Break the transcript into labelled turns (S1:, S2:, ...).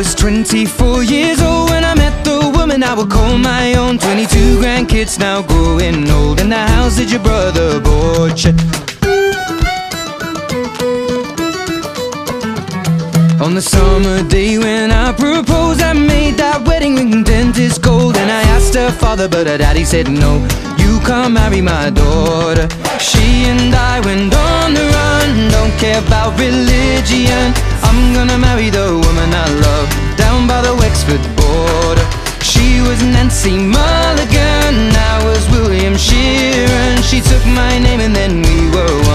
S1: 24 years old when I met the woman I would call my own. 22 grandkids now growing old And the house that your brother bought you. On the summer day when I proposed I made that wedding ring dentist gold. And I asked her father but her daddy said no You can't marry my daughter. She and I went on the run. Don't care about religion. I'm gonna marry the woman Wexford border. She was Nancy Mulligan, I was William Sheeran She took my name and then we were